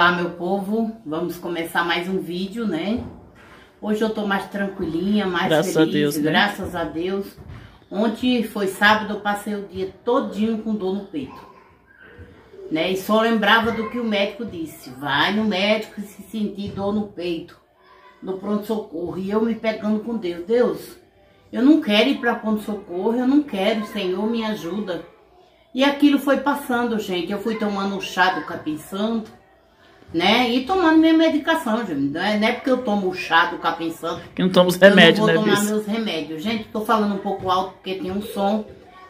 Olá meu povo, vamos começar mais um vídeo, né? Hoje eu tô mais tranquilinha, mais graças feliz, a Deus, né? graças a Deus. Ontem foi sábado, eu passei o dia todinho com dor no peito. Né? E só lembrava do que o médico disse. Vai no médico se sentir dor no peito, no pronto-socorro. E eu me pegando com Deus. Deus, eu não quero ir para pronto-socorro, eu não quero, Senhor, me ajuda. E aquilo foi passando, gente. Eu fui tomando um chá do capim santo né? E tomando minha medicação, gente. Não é, não é porque eu tomo o chá do capim santo. Que não toma os remédios, né, Eu vou tomar Bis? meus remédios. Gente, tô falando um pouco alto porque tem um som,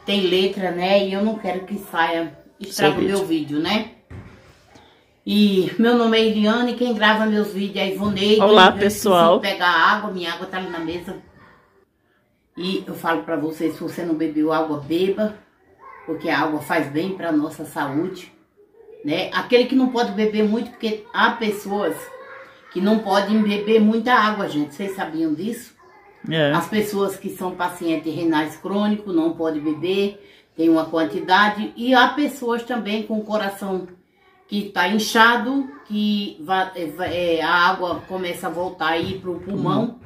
tem letra, né? E eu não quero que saia, estraga o meu vídeo, né? E meu nome é Eliane, quem grava meus vídeos é Ivoneide. Olá, pessoal. pegar água, minha água tá ali na mesa. E eu falo pra vocês, se você não bebeu água, beba. Porque a água faz bem pra nossa saúde né? Aquele que não pode beber muito, porque há pessoas que não podem beber muita água, gente. Vocês sabiam disso? É. As pessoas que são pacientes renais crônicos não podem beber, tem uma quantidade. E há pessoas também com o coração que está inchado, que é, é, a água começa a voltar aí para o pulmão,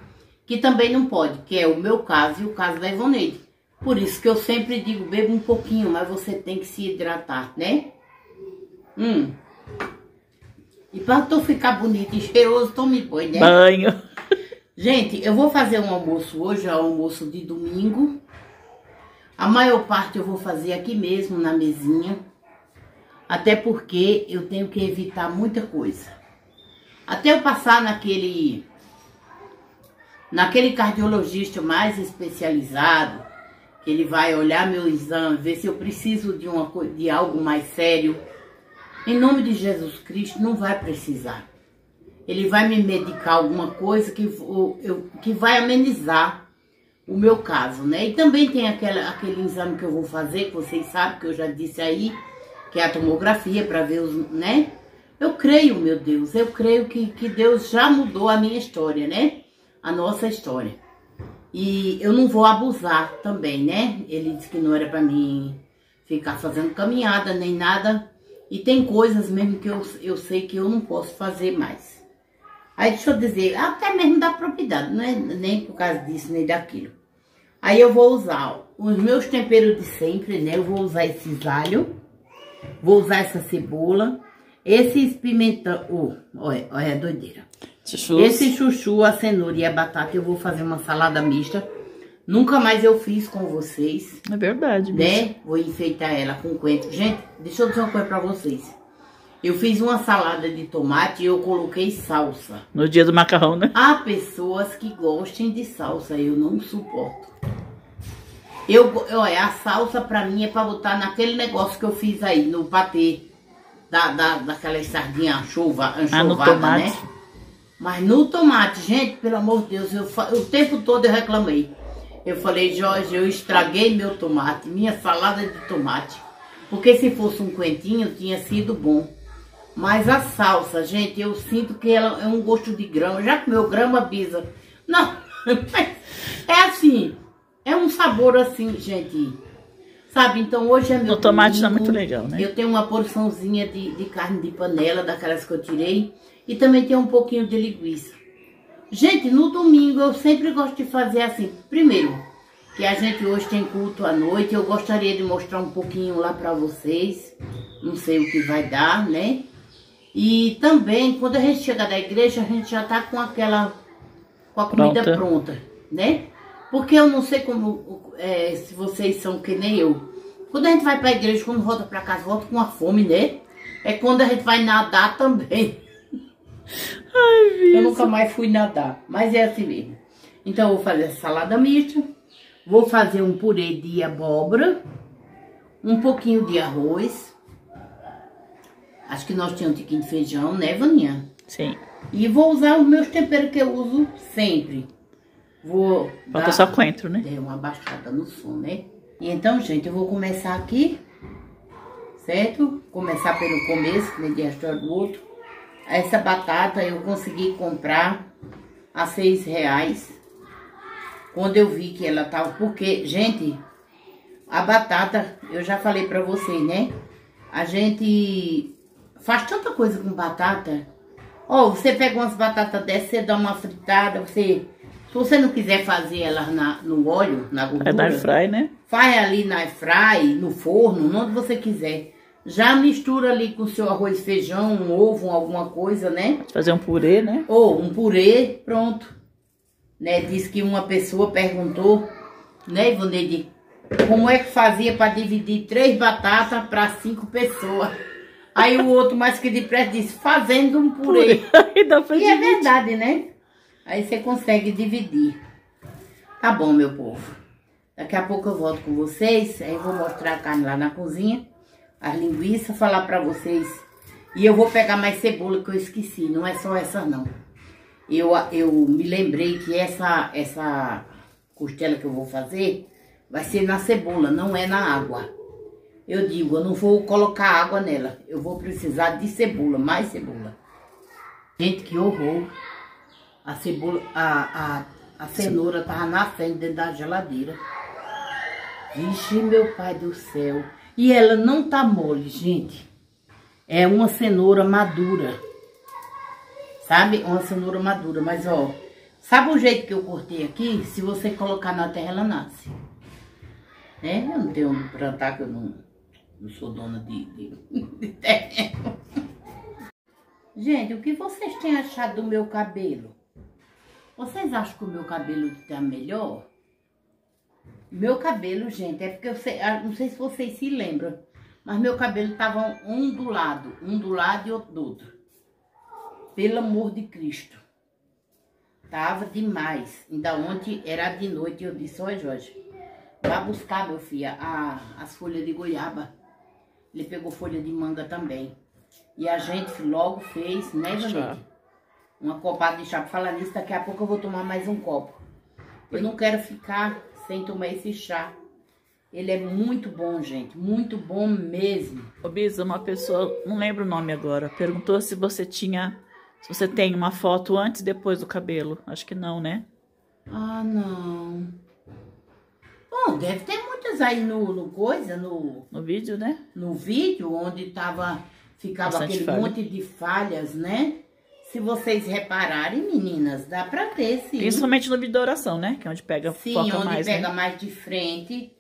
que também não pode, que é o meu caso e o caso da Ivoneide. Por isso que eu sempre digo, beba um pouquinho, mas você tem que se hidratar, né? Hum. E para tu ficar bonito e cheiroso, tome banho, né? Banho. Gente, eu vou fazer um almoço hoje, é um almoço de domingo. A maior parte eu vou fazer aqui mesmo, na mesinha. Até porque eu tenho que evitar muita coisa. Até eu passar naquele... Naquele cardiologista mais especializado, que ele vai olhar meu exame, ver se eu preciso de, uma, de algo mais sério. Em nome de Jesus Cristo, não vai precisar ele vai me medicar alguma coisa que, eu, que vai amenizar o meu caso, né? E também tem aquela, aquele exame que eu vou fazer, que vocês sabem, que eu já disse aí, que é a tomografia, para ver os, né? Eu creio, meu Deus, eu creio que, que Deus já mudou a minha história, né? A nossa história. E eu não vou abusar também, né? Ele disse que não era para mim ficar fazendo caminhada nem nada. E tem coisas mesmo que eu, eu sei que eu não posso fazer mais. Aí deixa eu dizer, até mesmo da propriedade, não é nem por causa disso, nem daquilo. Aí eu vou usar os meus temperos de sempre, né? Eu vou usar esses alho, vou usar essa cebola, esses pimentão, oh, olha, olha a doideira. Chuchu. Esse chuchu, a cenoura e a batata, eu vou fazer uma salada mista. Nunca mais eu fiz com vocês, É verdade, Bis. né? Vou enfeitar ela com coentro. Gente, deixa eu dizer uma coisa pra vocês. Eu fiz uma salada de tomate e eu coloquei salsa. No dia do macarrão, né? Há pessoas que gostem de salsa, eu não suporto. Eu, olha, a salsa pra mim é pra botar naquele negócio que eu fiz aí, no patê. Da, da, daquelas sardinhas anchova, Ah, anchovada, tomate. né? Mas no tomate, gente, pelo amor de Deus, eu, o tempo todo eu reclamei. Eu falei, Jorge, eu estraguei meu tomate, minha salada de tomate. Porque se fosse um coentinho, tinha sido bom. Mas a salsa, gente, eu sinto que ela é um gosto de grama. Já comeu grama, Bisa? Não, é assim. É um sabor assim, gente. Sabe, então hoje é meu No tomate tá domingo. muito legal, né? Eu tenho uma porçãozinha de, de carne de panela, daquelas que eu tirei. E também tem um pouquinho de linguiça. Gente, no domingo eu sempre gosto de fazer assim. Primeiro, que a gente hoje tem culto à noite. Eu gostaria de mostrar um pouquinho lá pra vocês. Não sei o que vai dar, né? E também, quando a gente chega da igreja, a gente já tá com aquela. com a comida Pronta. pronta, né? Porque eu não sei como. é, se vocês são que nem eu. Quando a gente vai pra igreja, quando volta pra casa, volta com a fome, né? É quando a gente vai nadar também. Eu nunca mais fui nadar, mas é assim mesmo. Então eu vou fazer salada mista, vou fazer um purê de abóbora, um pouquinho de arroz. Acho que nós tínhamos um tiquinho de feijão, né, Vaninha? Sim. E vou usar os meus temperos que eu uso sempre. Vou Falta dar- só coentro, né? Dei uma baixada no som, né? E então, gente, eu vou começar aqui, certo? Começar pelo começo, de a história do outro. Essa batata eu consegui comprar a seis reais. Quando eu vi que ela tava... Porque, gente, a batata, eu já falei pra vocês, né? A gente faz tanta coisa com batata. Ó, você pega umas batatas dessas, você dá uma fritada, você... Se você não quiser fazer elas na, no óleo, na gordura... É da fry, né? Faz ali na fry, no forno, onde você quiser. Já mistura ali com o seu arroz, feijão, um ovo, alguma coisa, né? Fazer um purê, né? Ou um purê, pronto. Né? Diz que uma pessoa perguntou, né, Ivoneide, como é que fazia para dividir três batatas para cinco pessoas. Aí o outro mais que depressa disse, fazendo um purê. purê. e é verdade, né? Aí você consegue dividir. Tá bom, meu povo. Daqui a pouco eu volto com vocês. Aí eu vou mostrar a carne lá na cozinha. As linguiças, falar pra vocês. E eu vou pegar mais cebola que eu esqueci. Não é só essa não. Eu, eu me lembrei que essa, essa costela que eu vou fazer vai ser na cebola, não é na água. Eu digo, eu não vou colocar água nela. Eu vou precisar de cebola, mais cebola. Gente, que horror. A cebola, a, a, a cenoura tava na frente dentro da geladeira. Vixe, meu pai do céu. E ela não tá mole, gente. É uma cenoura madura. Sabe? Uma cenoura madura. Mas, ó, sabe o jeito que eu cortei aqui? Se você colocar na terra, ela nasce. Né? Eu não tenho onde plantar, que eu não, não sou dona de, de, de terreno. Gente, o que vocês têm achado do meu cabelo? Vocês acham que o meu cabelo está melhor? Meu cabelo, gente, é porque eu sei, ah, não sei se vocês se lembram, mas meu cabelo tava um do lado, um do lado e outro do outro. Pelo amor de Cristo. Tava demais. Ainda ontem era de noite e eu disse, oi Jorge, vá buscar, meu filho, a, as folhas de goiaba. Ele pegou folha de manga também. E a gente logo fez, né, Janete? Uma copada de chá. Pra falar nisso, daqui a pouco eu vou tomar mais um copo. Eu não quero ficar sem tomar esse chá. Ele é muito bom, gente. Muito bom mesmo. Ô, Bisa, uma pessoa, não lembro o nome agora, perguntou se você tinha, se você tem uma foto antes e depois do cabelo. Acho que não, né? Ah, não. Bom, deve ter muitas aí no, no coisa, no... No vídeo, né? No vídeo, onde tava, ficava Bastante aquele falha. monte de falhas, né? Se vocês repararem, meninas, dá pra ter, sim. Principalmente no vídeo da oração, né? Que é onde pega, sim, foca onde mais, pega né? mais de frente.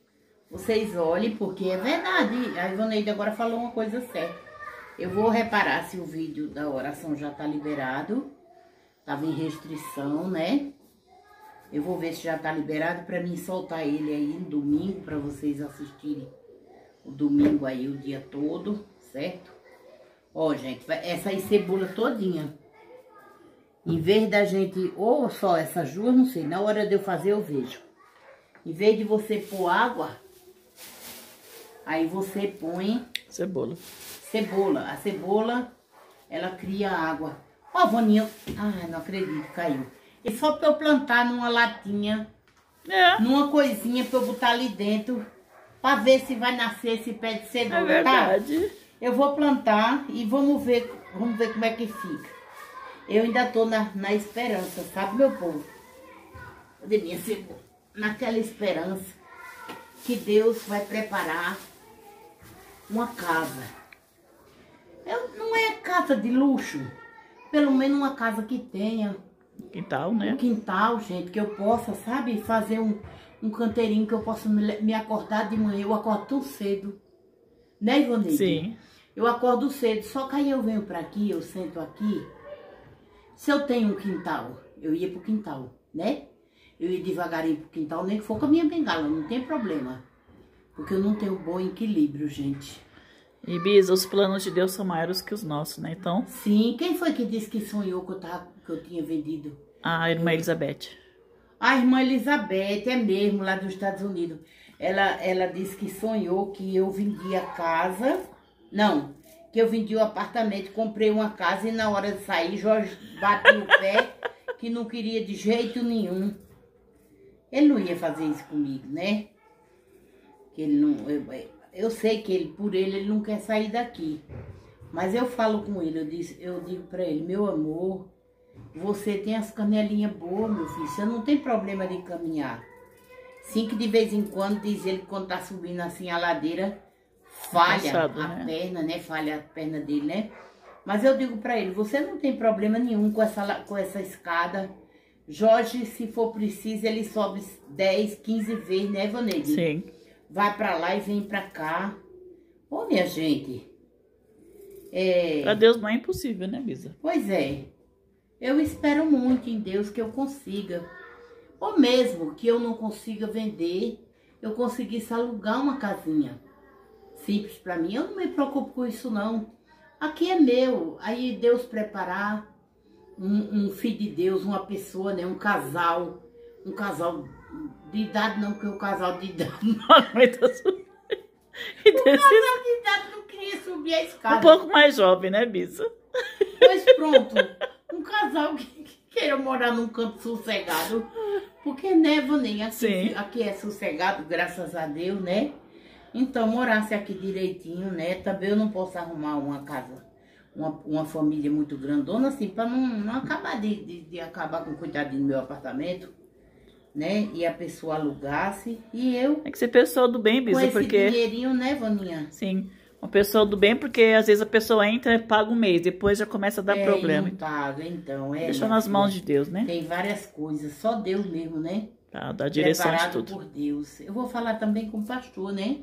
Vocês olhem, porque é verdade. A Ivoneide agora falou uma coisa certa. Eu vou reparar se o vídeo da oração já tá liberado. Tava em restrição, né? Eu vou ver se já tá liberado pra mim soltar ele aí no domingo, pra vocês assistirem o domingo aí o dia todo, certo? Ó, gente, essa aí cebola todinha em vez da gente, ou só essas duas, não sei, na hora de eu fazer eu vejo. Em vez de você pôr água, aí você põe... Cebola. Cebola. A cebola, ela cria água. Ó, oh, Vaninha, ai, não acredito, caiu. E só pra eu plantar numa latinha, é. numa coisinha pra eu botar ali dentro, pra ver se vai nascer esse pé de cenoura, é tá? verdade. Tá? Eu vou plantar e vamos ver, vamos ver como é que fica. Eu ainda tô na, na esperança, sabe, meu povo? De minha naquela esperança que Deus vai preparar uma casa. Eu, não é casa de luxo, pelo menos uma casa que tenha quintal, né? Um quintal, gente, que eu possa, sabe, fazer um, um canteirinho que eu possa me, me acordar de manhã. Eu acordo tão cedo, né, Ivonete? Sim. Eu acordo cedo, só que aí eu venho pra aqui, eu sento aqui, se eu tenho um quintal, eu ia pro quintal, né? Eu ia devagarinho pro quintal, nem que for com a minha bengala, não tem problema. Porque eu não tenho bom equilíbrio, gente. E Bisa, os planos de Deus são maiores que os nossos, né? Então. Sim, quem foi que disse que sonhou que eu, tava, que eu tinha vendido? A irmã Elizabeth. A irmã Elizabeth, é mesmo, lá dos Estados Unidos. Ela, ela disse que sonhou que eu vendia a casa. Não, que eu vendi o apartamento, comprei uma casa e na hora de sair, Jorge bateu o pé que não queria de jeito nenhum. Ele não ia fazer isso comigo, né? Que ele não, eu, eu sei que ele, por ele, ele não quer sair daqui. Mas eu falo com ele, eu, disse, eu digo para ele, meu amor, você tem as canelinhas boas, meu filho, você não tem problema de caminhar. Sim que de vez em quando, diz ele, quando tá subindo assim a ladeira, falha Cansado, a né? perna, né? Falha a perna dele, né? Mas eu digo pra ele, você não tem problema nenhum com essa, com essa escada. Jorge, se for preciso, ele sobe 10, 15 vezes, né, Vaneide? Sim. Vai pra lá e vem pra cá. Ô, minha gente. É... Pra Deus não é impossível, né, Bisa? Pois é. Eu espero muito em Deus que eu consiga. Ou mesmo que eu não consiga vender, eu conseguisse alugar uma casinha. Simples pra mim. Eu não me preocupo com isso, não. Aqui é meu. Aí Deus preparar um, um filho de Deus, uma pessoa, né? Um casal. Um casal de idade, não, porque o casal de idade. Não aguenta subir. O desse- casal de idade não queria subir a escada. Um pouco mais jovem, né, Bisa? Pois pronto, um casal que, que queira morar num canto sossegado, porque neva nem aqui, Sim. aqui é sossegado, graças a Deus, né? Então, morasse aqui direitinho, né? Também eu não posso arrumar uma casa, uma, uma família muito grandona, assim, para não, não acabar de, de, de acabar com o cuidadinho do meu apartamento, né? E a pessoa alugasse, e eu, Tem que ser pessoa do bem, com Bisa, esse porque... dinheirinho, né, Vaninha? Sim, uma pessoa do bem, porque às vezes a pessoa entra e paga um mês, depois já começa a dar é, problema. Não paga, então, é. Deixa minha nas mãos de Deus, né? Tem várias coisas, só Deus mesmo, né? Pra dar direção de Preparado tudo. por Deus. Eu vou falar também com o pastor, né?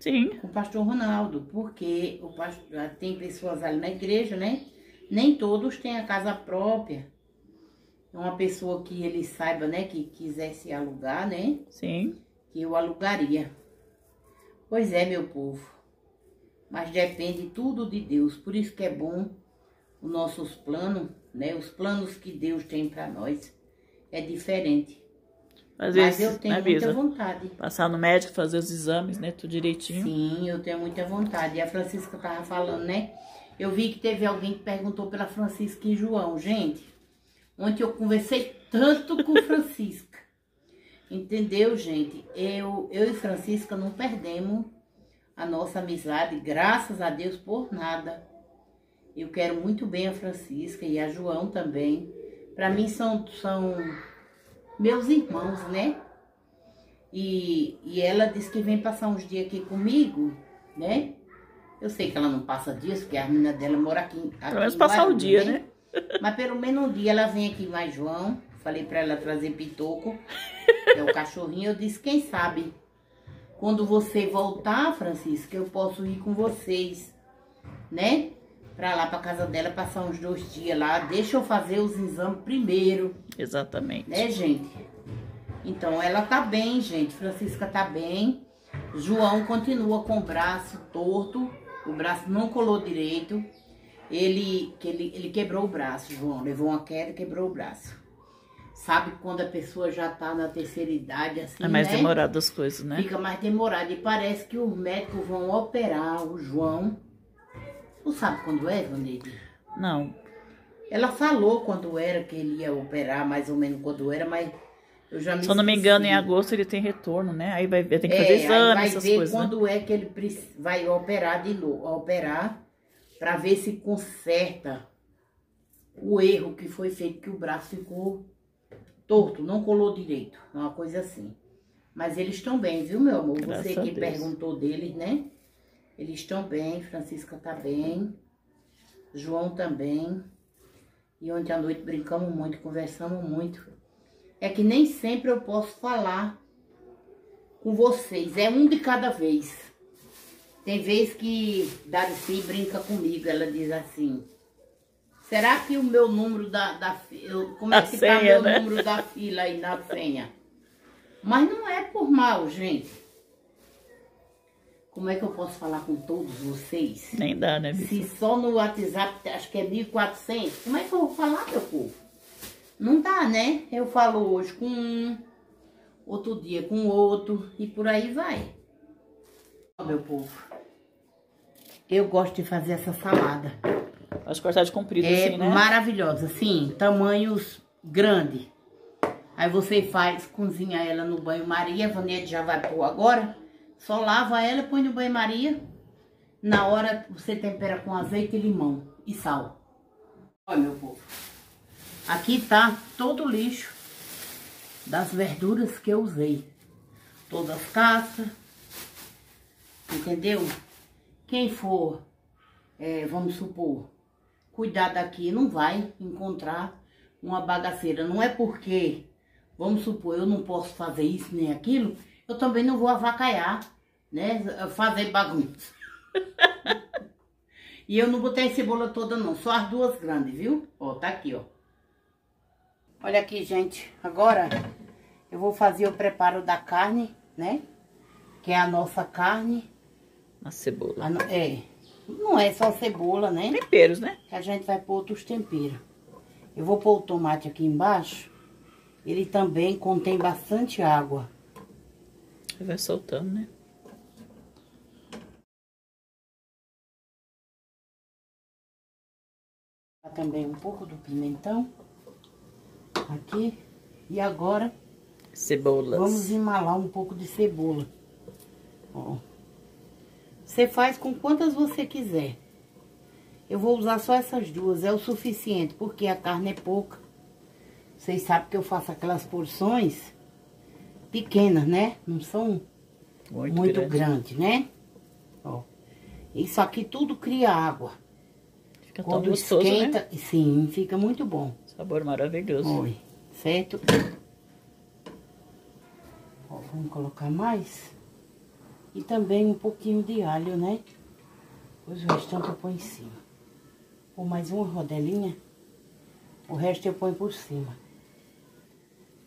Sim, Com o pastor Ronaldo, porque o pastor, tem pessoas ali na igreja, né? Nem todos têm a casa própria. É Uma pessoa que ele saiba, né, que quisesse alugar, né? sim. Que eu alugaria. Pois é, meu povo. Mas depende tudo de Deus. Por isso que é bom os nossos planos, né? Os planos que Deus tem para nós é diferente. Às Mas eu tenho muita vontade. Passar no médico, fazer os exames, né? Tudo direitinho. Sim, eu tenho muita vontade. E a Francisca tava falando, né? Eu vi que teve alguém que perguntou pela Francisca e João. Gente, ontem eu conversei tanto com Francisca. Entendeu, gente? Eu, eu e Francisca não perdemos a nossa amizade, graças a Deus, por nada. Eu quero muito bem a Francisca e a João também. Para mim são, são meus irmãos, né? E, e ela disse que vem passar uns dias aqui comigo, né? Eu sei que ela não passa dias, porque a menina dela mora aqui. aqui Pelo menos passar o dia, né? Mas pelo menos um dia ela vem aqui mais João. Falei pra ela trazer pitoco, que é o cachorrinho. Eu disse, quem sabe, quando você voltar, Francisca, eu posso ir com vocês, né? Pra lá, pra casa dela, passar uns dois dias lá. Deixa eu fazer os exames primeiro. Exatamente. Né, gente? Então, ela tá bem, gente. Francisca tá bem. João continua com o braço torto. O braço não colou direito. Ele, que ele, ele quebrou o braço, João. Levou uma queda e quebrou o braço. Sabe quando a pessoa já tá na terceira idade, assim, É mais né? demorado as coisas, né? Fica mais demorado. E parece que os médicos vão operar o João. Tu sabe quando é, Vaneide? Não. Ela falou quando era que ele ia operar, mais ou menos quando era, mas eu já me Se eu não me engano, em agosto ele tem retorno, né? Aí vai ver, tem que É, fazer aí exame, vai essas ver coisas, né? quando é que ele vai operar de novo, operar para ver se conserta o erro que foi feito, que o braço ficou torto, não colou direito, uma coisa assim. Mas eles estão bem, viu, meu amor? Graças Você que Deus. perguntou deles, né? Eles estão bem, Francisca tá bem, João também. E ontem à noite brincamos muito, conversamos muito. É que nem sempre eu posso falar com vocês. É um de cada vez. Tem vez que Darcy brinca comigo, ela diz assim. Será que o meu número da, da eu, como é que tá senha, meu né? número da fila aí na senha? Mas não é por mal, gente. Como é que eu posso falar com todos vocês? Nem dá, né, Bisa? Se só no WhatsApp acho que é 1.400, como é que eu vou falar, meu povo? Não dá, né? Eu falo hoje com um, outro dia com outro e por aí vai. Ó, meu povo, eu gosto de fazer essa salada. Acho cortar de comprido, É assim, né? maravilhosa, assim, tamanhos grandes. Aí você faz, cozinha ela no banho-maria, a Vanessa já vai pôr agora. Só lava ela, põe no banho-maria. Na hora você tempera com azeite e limão e sal. Olha, meu povo. Aqui tá todo o lixo das verduras que eu usei. Todas as cascas. Entendeu? Quem for, é, vamos supor, cuidar daqui, não vai encontrar uma bagaceira. Não é porque, vamos supor, eu não posso fazer isso nem aquilo, eu também não vou avacaiar, né? Fazer bagunça. e eu não botei a cebola toda não, só as duas grandes, viu? Ó, tá aqui, ó. Olha aqui, gente. Agora eu vou fazer o preparo da carne, né? Que é a nossa carne. A cebola. A, é. Não é só cebola, né? Temperos, né? Que a gente vai pôr outros temperos. Eu vou pôr o tomate aqui embaixo. Ele também contém bastante água. Vai soltando, né? Também um pouco do pimentão. Aqui. E agora... Cebolas. Vamos emalar um pouco de cebola. Ó. Você faz com quantas você quiser. Eu vou usar só essas duas, é o suficiente, porque a carne é pouca. Vocês sabem que eu faço aquelas porções pequenas, né? Não são muito, muito grande. grande, né? Ó. Isso aqui tudo cria água. Fica Quando tão gostoso, né? esquenta, né? sim, fica muito bom. Sabor maravilhoso. Oi, certo? Ó, vamos colocar mais. E também um pouquinho de alho, né? Depois o restante eu ponho em cima ou mais uma rodelinha. O resto eu ponho por cima.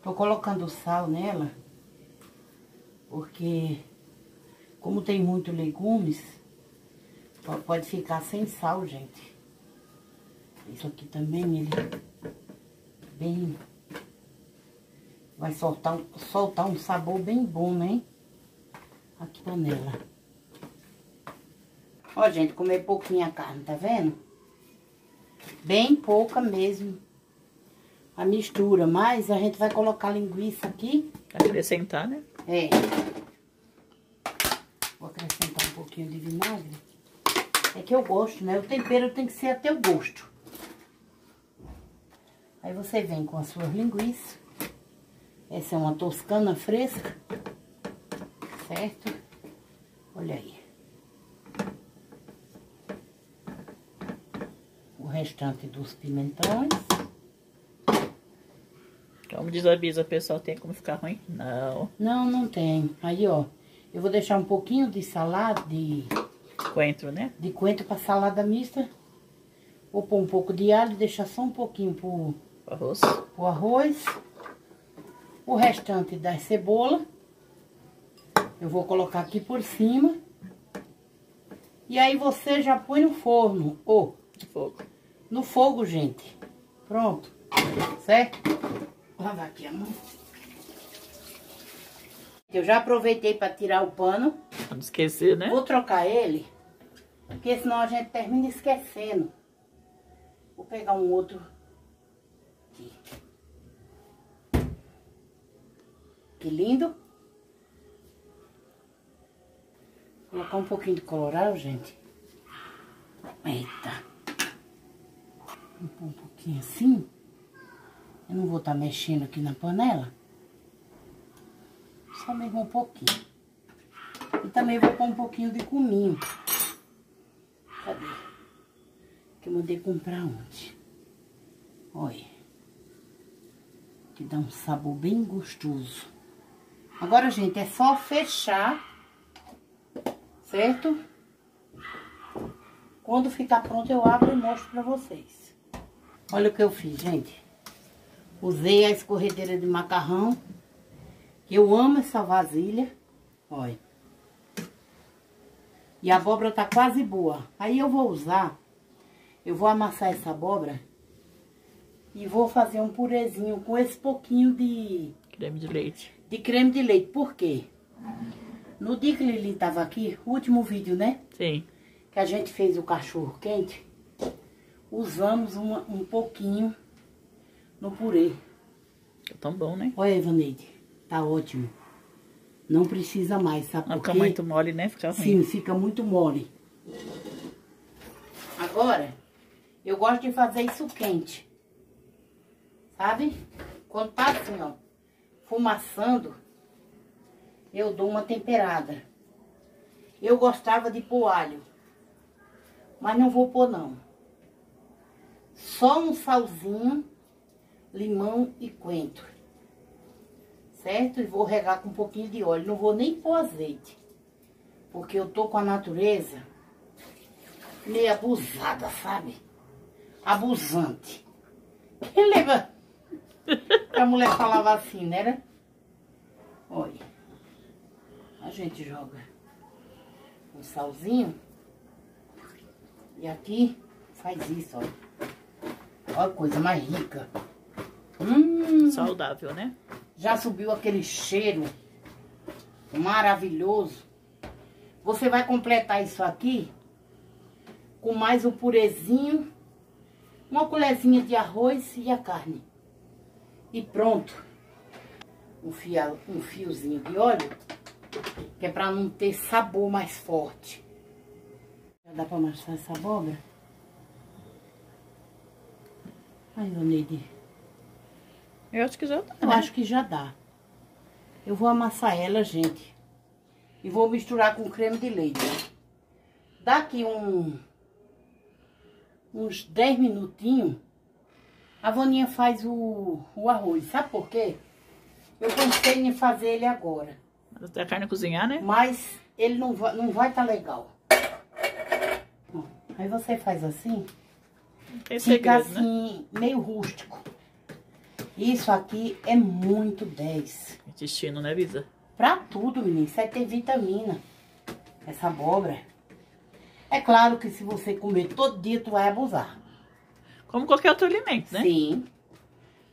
Tô colocando sal nela, porque como tem muito legumes, pode ficar sem sal, gente. Isso aqui também, ele bem... Vai soltar, soltar um sabor bem bom, né? Aqui panela. Ó, gente, comer pouquinho a carne, tá vendo? Bem pouca mesmo a mistura, mas a gente vai colocar linguiça aqui. Acrescentar, né? É. Vou acrescentar um pouquinho de vinagre. É que eu gosto, né? O tempero tem que ser até o gosto. Aí você vem com as suas linguiças. Essa é uma toscana fresca. Certo? Olha aí. restante dos pimentões. Como diz a Bisa, pessoal, tem como ficar ruim? Não. Não, não tem. Aí, ó, eu vou deixar um pouquinho de salada, de... Coentro, né? De coentro pra salada mista. Vou pôr um pouco de alho, deixar só um pouquinho pro... Arroz. O arroz. O restante da cebola. Eu vou colocar aqui por cima. E aí você já põe no forno. Ou... Oh, fogo no fogo, gente. Pronto. Certo? Lavar aqui a mão. Eu já aproveitei para tirar o pano. Não esquecer, né? Vou trocar ele, porque senão a gente termina esquecendo. Vou pegar um outro aqui. Que lindo. Vou colocar um pouquinho de colorau, gente. Eita um pouquinho assim. Eu não vou estar tá mexendo aqui na panela. Só mesmo um pouquinho. E também vou pôr um pouquinho de cominho. Cadê? Que eu mandei comprar ontem. Olha. Que dá um sabor bem gostoso. Agora, gente, é só fechar. Certo? Quando ficar pronto, eu abro e mostro pra vocês. Olha o que eu fiz, gente. Usei a escorredeira de macarrão. Eu amo essa vasilha. Olha. E a abóbora tá quase boa. Aí eu vou usar, eu vou amassar essa abóbora e vou fazer um purezinho com esse pouquinho de... Creme de leite. De creme de leite. Por quê? No dia que Lili tava aqui, o último vídeo, né? Sim. Que a gente fez o cachorro quente usamos uma, um pouquinho no purê. Tá tão bom, né? Olha, Evaneide, tá ótimo. Não precisa mais, sabe Não fica muito mole, né? Fica ruim. Sim, fica muito mole. Agora, eu gosto de fazer isso quente. Sabe? Quando tá assim, ó, fumaçando, eu dou uma temperada. Eu gostava de pôr alho, mas não vou pôr não. Só um salzinho, limão e coentro. Certo? E vou regar com um pouquinho de óleo. Não vou nem pôr azeite. Porque eu tô com a natureza meio abusada, sabe? Abusante. Quem lembra? A mulher falava assim, né? Olha. A gente joga um salzinho. E aqui faz isso, olha. Olha a coisa mais rica. Hum, Saudável, né? Já subiu aquele cheiro maravilhoso. Você vai completar isso aqui com mais o purezinho, uma colherzinha de arroz e a carne. E pronto. Um, fia, um fiozinho de óleo, que é para não ter sabor mais forte. Já dá para amassar essa abóbora? Ai, Neide. Eu acho que já dá, Eu né? acho que já dá. Eu vou amassar ela, gente. E vou misturar com creme de leite. Daqui um, uns 10 minutinhos, a Vaninha faz o, o arroz. Sabe por quê? Eu pensei em fazer ele agora. Até a carne cozinhar, né? Mas ele não vai não vai tá legal. Aí você faz assim, Tem fica segredo, né? assim, meio rústico. Isso aqui é muito 10. Intestino, né, Bisa? Pra tudo, menino. Isso aí tem vitamina. Essa abóbora. É claro que se você comer todo dia, tu vai abusar. Como qualquer outro alimento, né? Sim.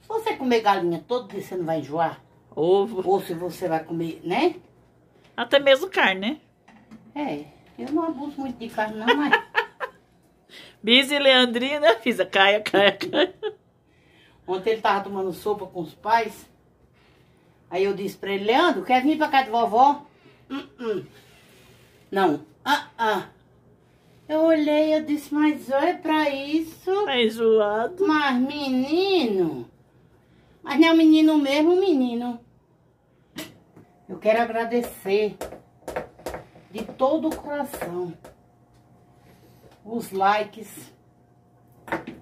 Se você comer galinha todo dia, você não vai enjoar? Ovo, Ou se você vai comer, né? até mesmo carne, né? É. Eu não abuso muito de carne, não, mas... Bisa e Leandrina, Bisa, caia, caia, caia. Ontem ele tava tomando sopa com os pais. Aí eu disse pra ele, Leandro, quer vir pra casa de vovó? Hum, hum. Não. Ah, ah. Eu olhei, eu disse, mas olha pra isso. Tá enjoado. Mas menino, mas não é o menino mesmo, menino. Eu quero agradecer de todo o coração os likes,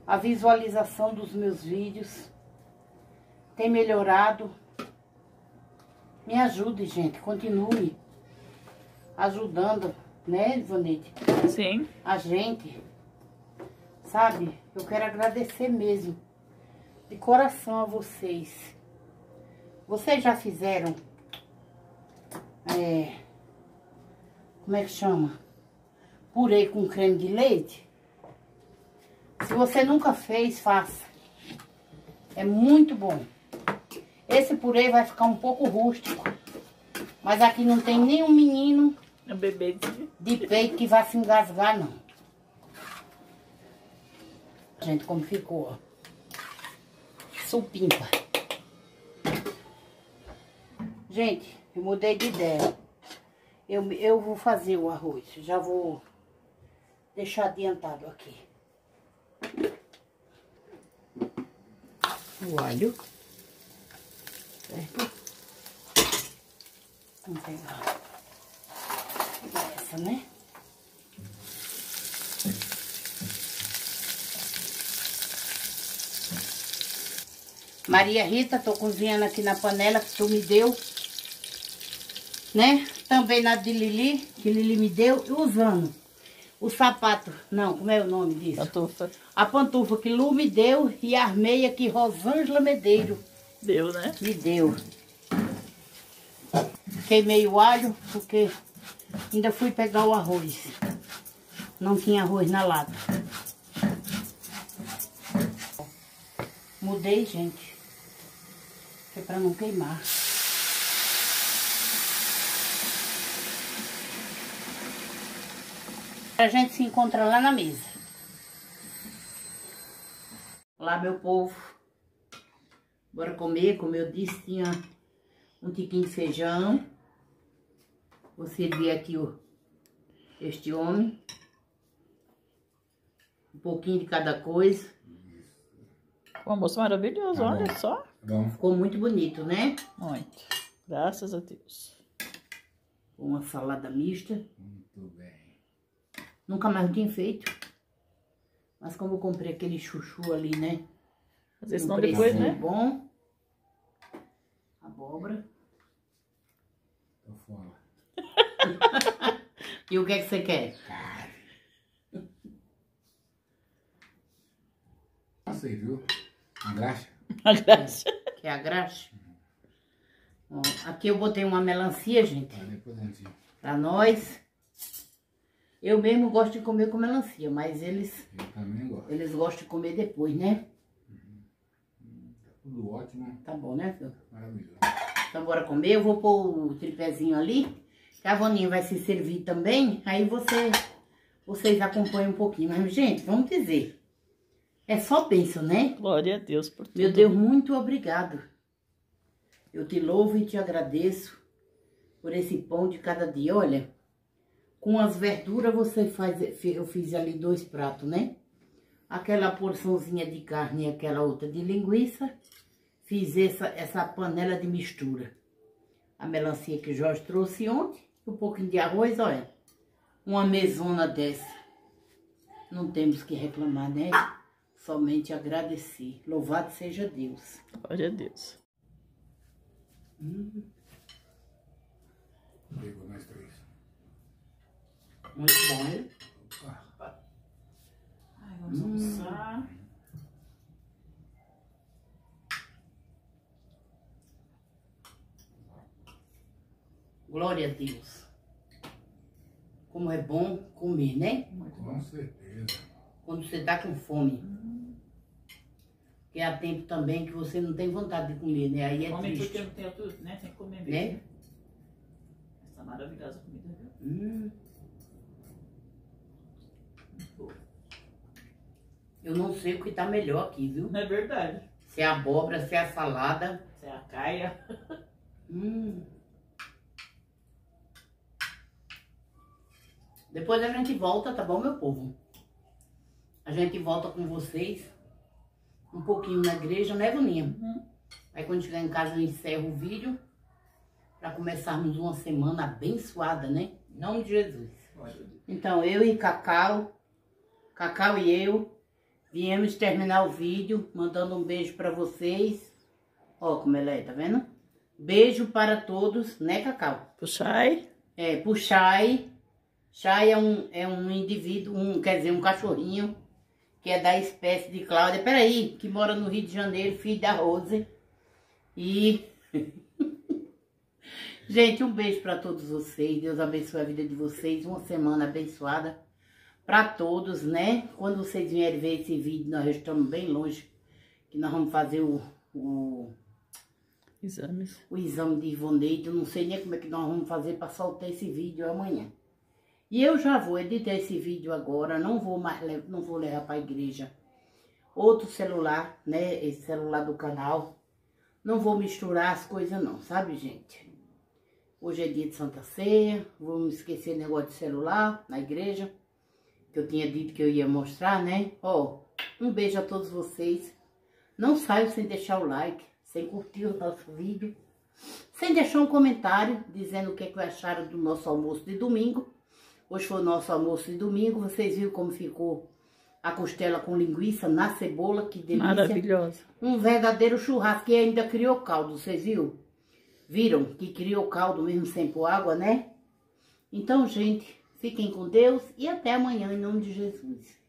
a visualização dos meus vídeos tem melhorado. Me ajude, gente, continue ajudando, né, Ivonete? Sim. a gente, sabe? Eu quero agradecer mesmo, de coração a vocês. Vocês já fizeram, é, como é que chama? Purê com creme de leite? Se você nunca fez, faça. É muito bom. Esse purê vai ficar um pouco rústico. Mas aqui não tem nenhum menino O bebezinho. de peito que vai se engasgar, não. Gente, como ficou, ó. Supimpa. Gente, eu mudei de ideia. Eu, eu vou fazer o arroz. Já vou deixar adiantado aqui. O alho. Certo? Vamos pegar. Pegar essa, né? Maria Rita, tô cozinhando aqui na panela que tu me deu. Né? Também na de Lili, que Lili me deu. E usando o sapato. Não, como é o nome disso? Pantufa. A pantufa que Lu me deu e a meia que Rosângela Medeiro Deu, né? me deu. Queimei o alho porque ainda fui pegar o arroz. Não tinha arroz na lata. Mudei, gente. Que é pra não queimar. A gente se encontra lá na mesa. Olá, meu povo. Bora comer, como eu disse, tinha um tiquinho de feijão. Vou servir aqui o, este homem. Um pouquinho de cada coisa. Um almoço maravilhoso, Tá olha bom. só. Bom, Ficou muito bonito, né? Muito. Graças a Deus. Uma salada mista. muito bem. Nunca mais tinha feito. Mas como eu comprei aquele chuchu ali, né? Às vezes Um não depois, né? bom. Abóbora. Tô fora. E o que é que você quer? Passa aí, viu? Uma graxa. A graça. Quer a graxa? Ó, aqui eu botei uma melancia, gente. Depois a gente... Pra nós. Eu mesmo gosto de comer com melancia, mas eles, Eu também gosto. eles gostam de comer depois, né? Tudo ótimo, Tá bom, né, filho? maravilhoso. Então bora comer. Eu vou pôr o tripézinho ali. Que a Voninha vai se servir também. Aí você, vocês acompanham um pouquinho. Mas, gente, vamos dizer. É só bênção, né? Glória a Deus por tudo. Meu Deus, muito obrigado. Eu te louvo e te agradeço por esse pão de cada dia. Olha, com as verduras você faz, eu fiz ali dois pratos, né? Aquela porçãozinha de carne e aquela outra de linguiça. Fiz essa, essa panela de mistura. A melancia que o Jorge trouxe ontem, um pouquinho de arroz, olha. Uma mesona dessa. Não temos que reclamar, né? Somente agradecer. Louvado seja Deus. Glória a Deus. Pegou nós três. Muito bom, hein? Opa. Ai, vamos almoçar. Glória a Deus. Como é bom comer, né? Muito bom. Com certeza. Quando você tá com fome. Porque há tempo também que você não tem vontade de comer, né? Aí é Come triste. porque não tem outro, né? Tem que comer mesmo. Né? Essa maravilhosa comida, viu? Hum, Muito boa. Eu não sei o que tá melhor aqui, viu? É verdade. Se é a abóbora, se é a salada. Essa é a caia. Hum. Depois a gente volta, tá bom, meu povo? A gente volta com vocês um pouquinho na igreja, né, Boninha? Uhum. Aí quando chegar em casa eu encerro o vídeo para começarmos uma semana abençoada, né? Em nome de Jesus. Então eu e Cacau, Cacau e eu, viemos terminar o vídeo mandando um beijo para vocês. Ó como ela é, tá vendo? Beijo para todos, né, Cacau? Puxai. É, Chay. Chay é um, é um indivíduo, um, quer dizer, um cachorrinho que é da espécie de Cláudia. Peraí, que mora no Rio de Janeiro, filho da Rose. E. Gente, um beijo para todos vocês. Deus abençoe a vida de vocês. Uma semana abençoada para todos, né? Quando vocês vierem ver esse vídeo, nós estamos bem longe. Que nós vamos fazer o, o Exames. o exame de Ivoneide. Eu não sei nem como é que nós vamos fazer para soltar esse vídeo amanhã. E eu já vou editar esse vídeo agora, não vou mais não vou levar para a igreja outro celular, né? Esse celular do canal. Não vou misturar as coisas não, sabe, gente? Hoje é dia de Santa Ceia, vamos esquecer negócio de celular na igreja, que eu tinha dito que eu ia mostrar, né? Ó, um beijo a todos vocês. Não saiam sem deixar o like, sem curtir o nosso vídeo, sem deixar um comentário dizendo o que, é que acharam do nosso almoço de domingo. Hoje foi o nosso almoço de domingo. Vocês viram como ficou a costela com linguiça na cebola, que delícia. Maravilhosa. Um verdadeiro churrasco e ainda criou caldo, vocês viram? Viram que criou caldo mesmo sem pôr água, né? Então, gente, Fiquem com Deus e até amanhã, em nome de Jesus.